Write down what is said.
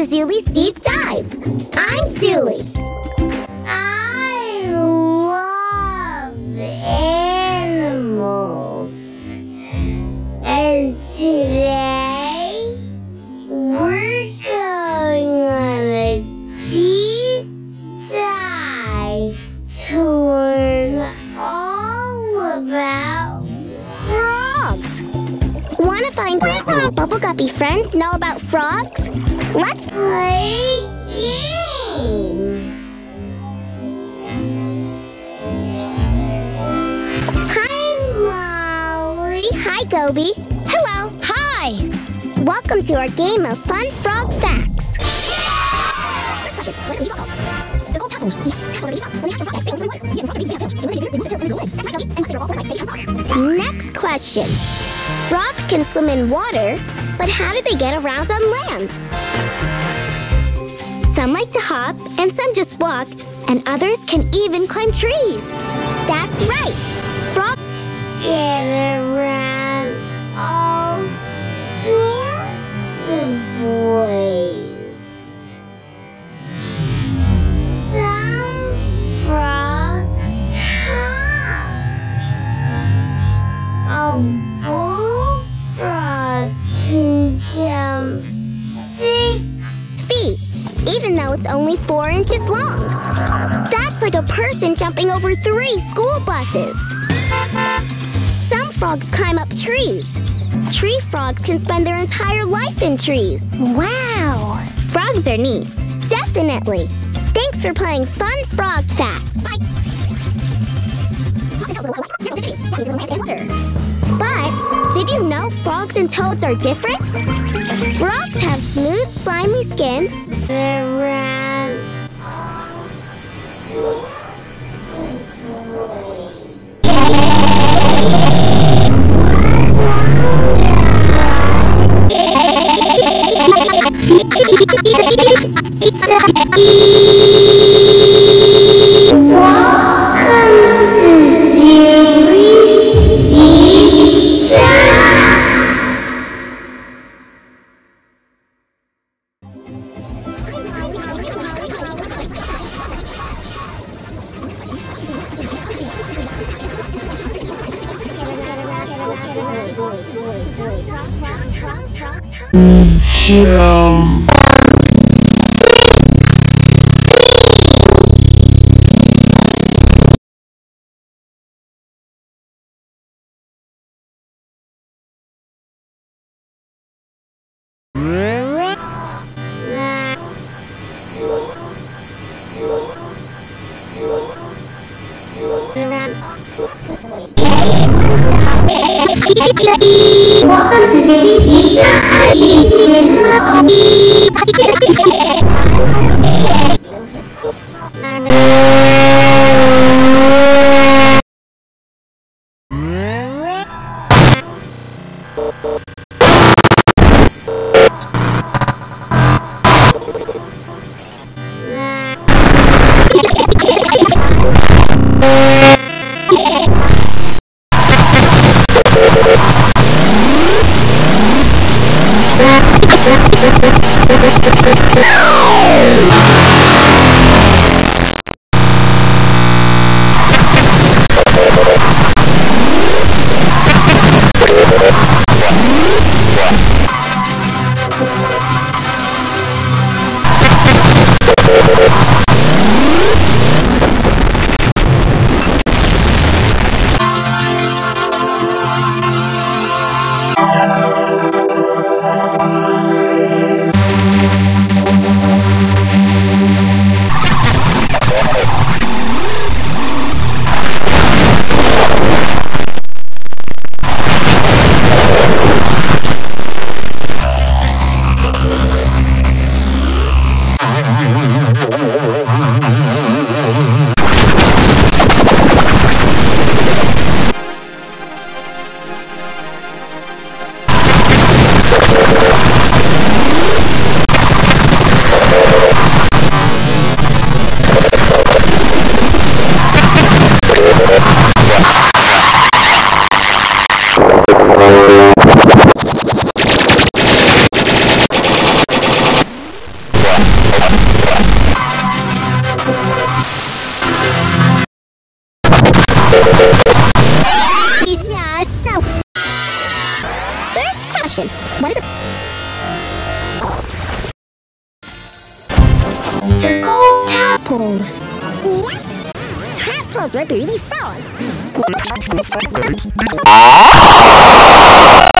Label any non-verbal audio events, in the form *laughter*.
to Zooli's Deep Dive. I'm Zooli. I love animals. And today, we're going on a deep dive to learn all about frogs. Want to find out our Bubble Guppy friends know about frogs? Let's play game. Hi, Molly. Hi, Goby. Hello. Hi. Welcome to our game of fun frog facts. Next question. Frogs can swim in water, but how do they get around on land? Some like to hop, and some just walk, and others can even climb trees. That's right. It's only four inches long. That's like a person jumping over three school buses. Some frogs climb up trees. Tree frogs can spend their entire life in trees. Wow! Frogs are neat. Definitely. Thanks for playing Fun Frog Facts. Bye. But did you know frogs and toads are different? Frogs have smooth, slimy skin. Around. Um, Welcome to Oh, my God. Tadpoles. Yep. Tadpoles were 3D frogs. *laughs* *laughs*